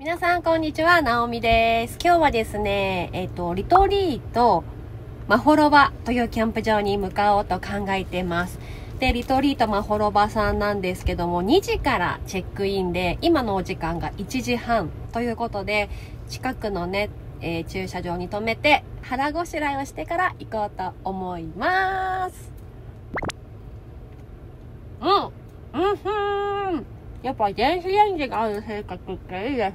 皆さん、こんにちは。なおみです。今日はですね、えっ、と、リトリート、マホロバというキャンプ場に向かおうと考えてます。で、リトリートマホロバさんなんですけども、2時からチェックインで、今のお時間が1時半ということで、近くのね、えー駐車場に停めて、腹ごしらえをしてから行こうと思います。うんうんふーんやっぱ電子レンジがある生活っていいで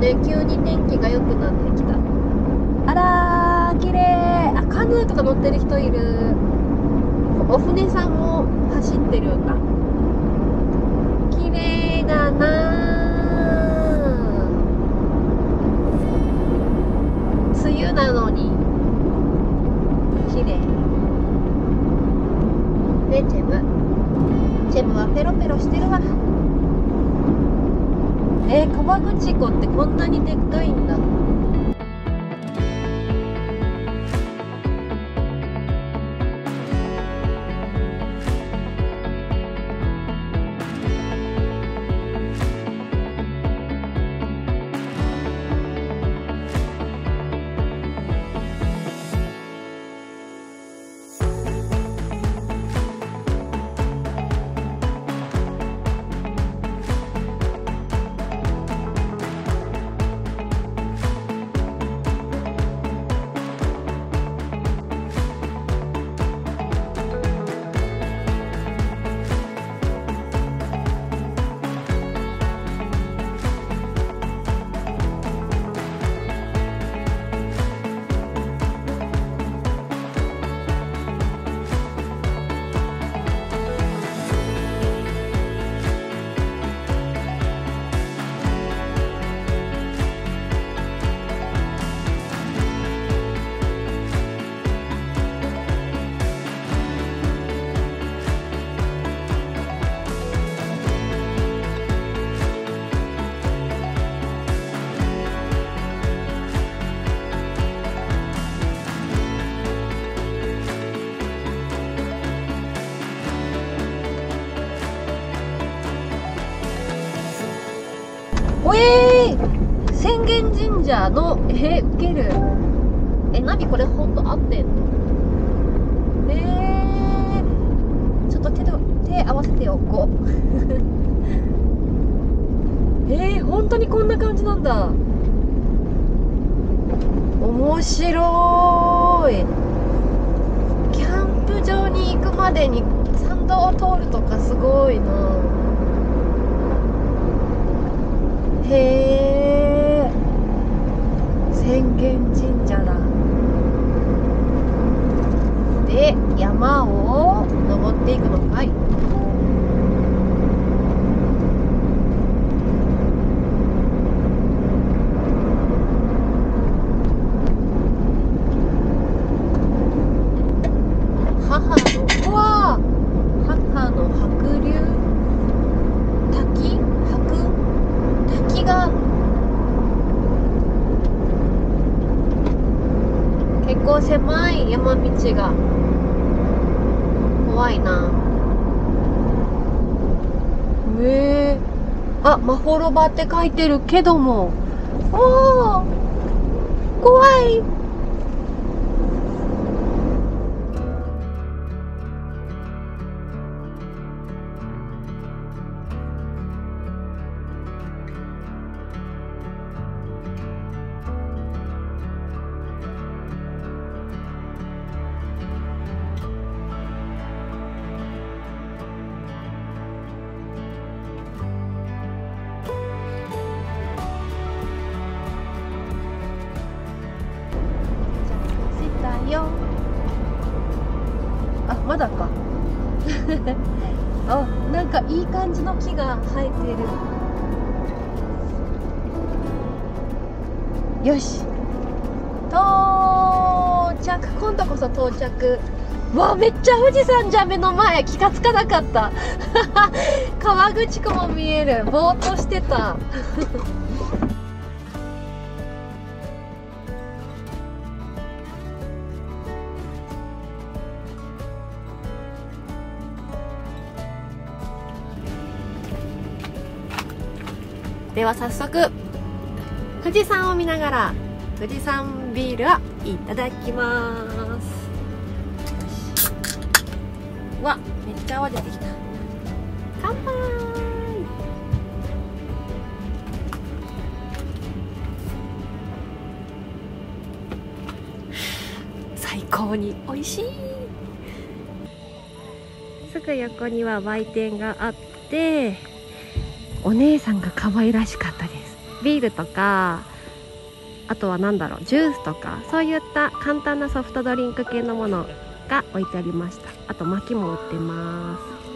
ってたけどね急に天気が良くなってきた。あらー綺麗。あカヌーとか乗ってる人いる。お船さんも走ってるんだ綺麗だなー。梅雨なのに。綺麗。ねチェム。チェムはペロペロしてるわ。えー、川口湖ってこんなにでっかいんだ神社のえー、ウケる。えナビこれほんと合ってんの？えー、ちょっと手と手合わせておこう。えー、本当にこんな感じなんだ。面白い。キャンプ場に行くまでに参道を通るとかすごいな。へえ浅間神社だ。で山を登っていくのかい母のうわー母の白龍滝白滝が結構狭い山道が怖いなえー、あまほろばって書いてるけども。おー怖い。まだか。あなんかいい感じの木が生えてる。よし。到着。今度こそ到着。わめっちゃ富士山じゃ目の前。気がつかなかった。川口湖も見える。ぼーっとしてた。では早速富士山を見ながら富士山ビールをいただきます。わめっちゃ泡出てきた。乾杯。最高に美味しい。すぐ横には売店があってお姉さんが可愛らしかったです。ビールとかあとは何だろうジュースとかそういった簡単なソフトドリンク系のものが置いてありました。あと薪も売ってます。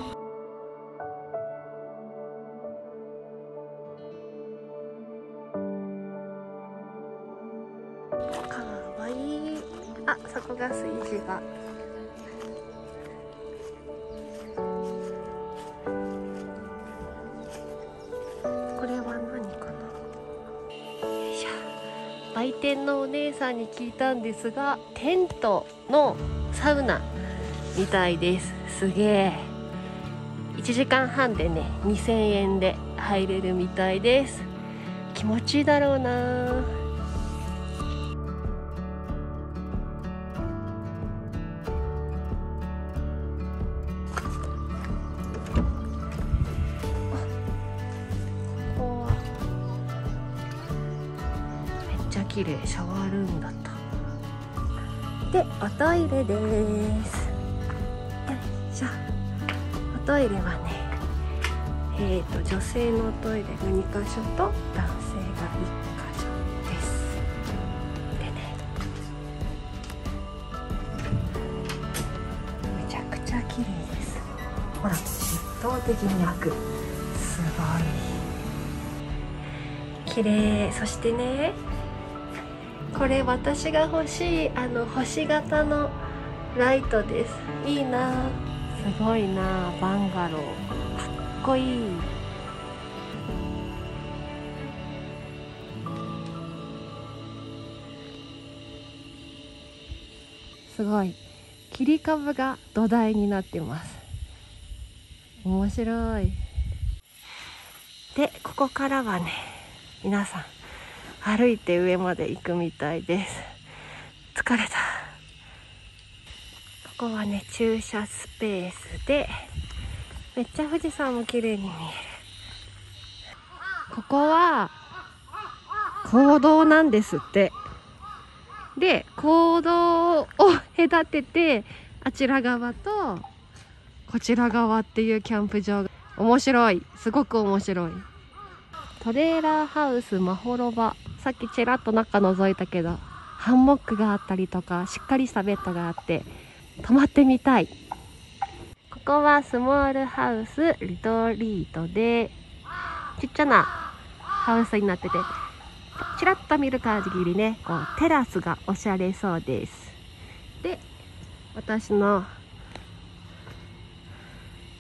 売店のお姉さんに聞いたんですがテントのサウナみたいです。すげえ。1時間半でね2000円で入れるみたいです。気持ちいいだろうな。綺麗シャワールームだった。でおトイレです。よいしょ。おトイレはねえーと女性のトイレが2箇所と男性が1箇所です。でねめちゃくちゃ綺麗です。ほら圧倒的に開く。すごい。綺麗。そしてねこれ私が欲しいあの星型のライトです。いいな。すごいな。バンガロー。かっこいい。すごい。切り株が土台になってます。面白い。でここからはね皆さん歩いて上まで行くみたいです。疲れた。ここはね駐車スペースでめっちゃ富士山も綺麗に見える。ここは公道なんですって。で公道を隔ててあちら側とこちら側っていうキャンプ場面白い。すごく面白い。トレーラーハウスまほろばさっきちらっと中覗いたけどハンモックがあったりとかしっかりしたベッドがあって泊まってみたい。ここはスモールハウスリトリートでちっちゃなハウスになっててちらっと見る限りねこうテラスがおしゃれそうです。で私の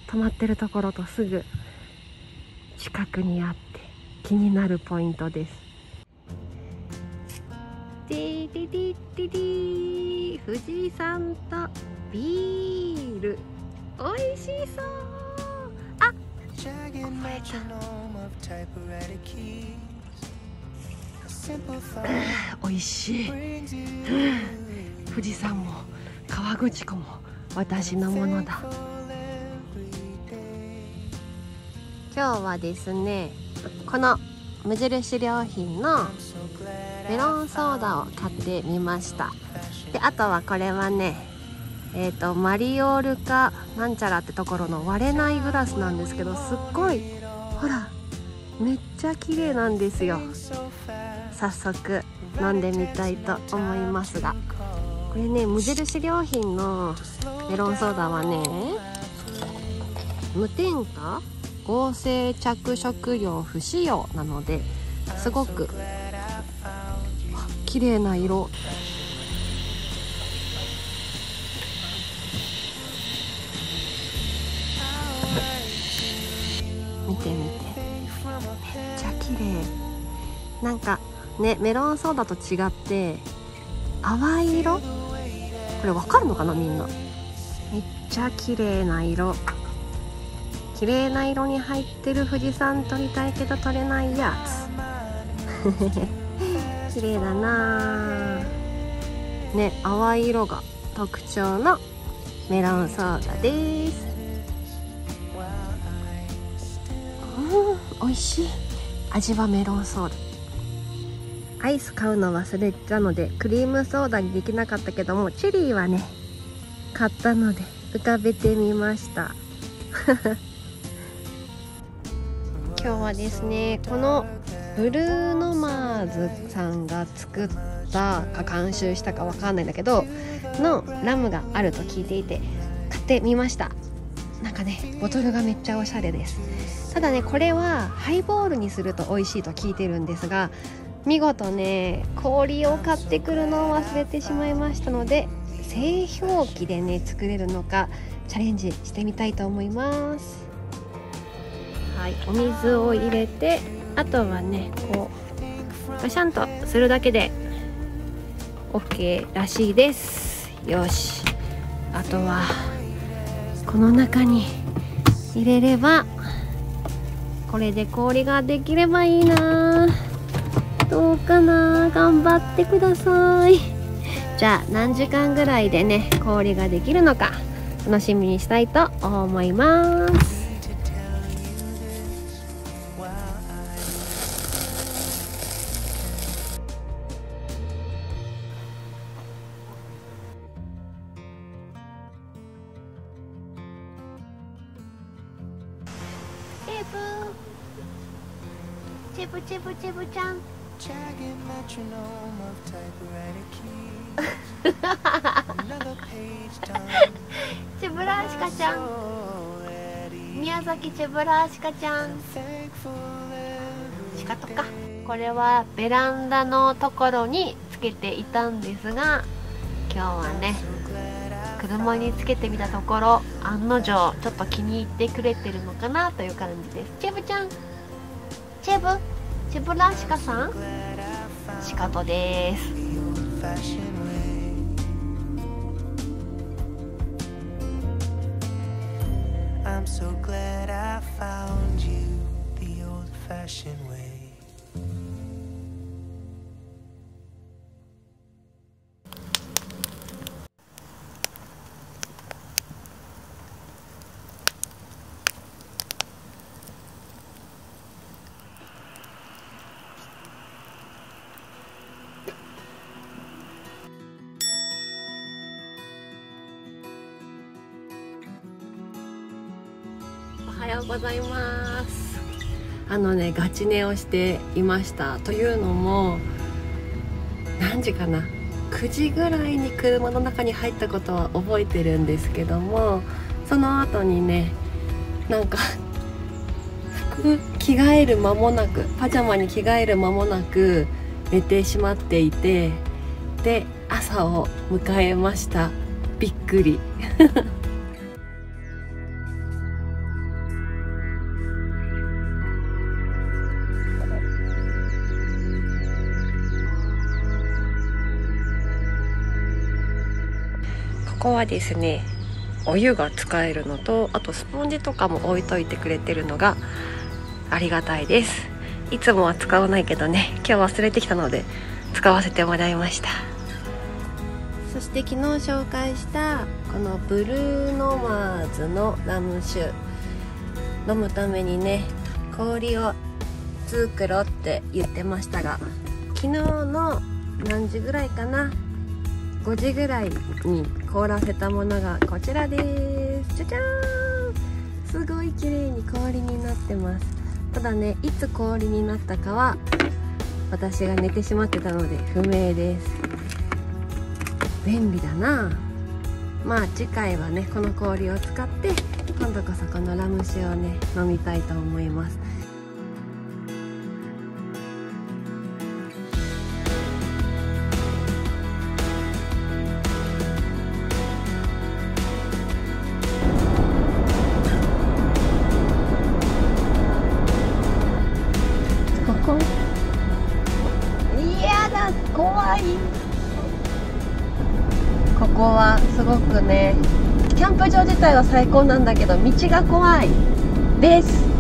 泊まってるところとすぐ近くにあって気になるポイントです。ディディディディディ富士山とビール美味しそうあ超えた。美味しい富士山も河口湖も私のものだ。今日はですねこの無印良品のメロンソーダを買ってみました。であとはこれはねえっ、とマリオールかなんちゃらってところの割れないグラスなんですけどすっごいほらめっちゃ綺麗なんですよ。早速飲んでみたいと思いますが。これね無印良品のメロンソーダはね無添加合成着色料不使用なのですごく綺麗な色。見て見て。めっちゃ綺麗。なんかねメロンソーダと違って淡い色？これわかるのかなみんな？めっちゃ綺麗な色。綺麗な色に入ってる富士山撮りたいけど撮れないやつ。綺麗だな。ね淡い色が特徴のメロンソーダです。うん美味しい。味はメロンソーダ。アイス買うの忘れてたのでクリームソーダにできなかったけどもチェリーはね買ったので浮かべてみました。今日はですねこのブルーノマーズさんが作ったか監修したかわかんないんだけどのラムがあると聞いていて買ってみました。なんかねボトルがめっちゃおしゃれです。ただねこれはハイボールにすると美味しいと聞いてるんですが見事ね氷を買ってくるのを忘れてしまいましたので製氷機でね作れるのかチャレンジしてみたいと思います。はいお水を入れてあとはねこうガシャンとするだけで OK らしいです。よし。あとはこの中に入れればこれで氷ができればいいな。どうかな。頑張ってください。じゃあ何時間ぐらいでね氷ができるのか楽しみにしたいと思います。チェブラシカちゃん。宮崎チェブラシカちゃん。シカとか。これはベランダのところにつけていたんですが今日はね車につけてみたところ案の定ちょっと気に入ってくれてるのかなという感じです。チェブちゃん。チェブ？チェブラシカさん？シカトです。おはようございます。あのねガチ寝をしていましたというのも何時かな。9時ぐらいに車の中に入ったことは覚えてるんですけどもその後にねなんか服着替える間もなくパジャマに着替える間もなく寝てしまっていてで朝を迎えました。びっくり。こはですねお湯が使えるのとあとスポンジとかも置いといてくれてるのがありがたいです。いつもは使わないけどね今日忘れてきたので使わせてもらいました。そして昨日紹介したこのブルーノマーズのラム酒。飲むためにね氷を作ろって言ってましたが昨日の何時ぐらいかな？5時ぐらいに凍らせたものがこちらです。じゃじゃーんすごい綺麗に氷になってます。ただねいつ氷になったかは私が寝てしまってたので不明です。便利だな。まあ次回はねこの氷を使って今度こそこのラム酒をね飲みたいと思います。体は最高なんだけど道が怖い。です。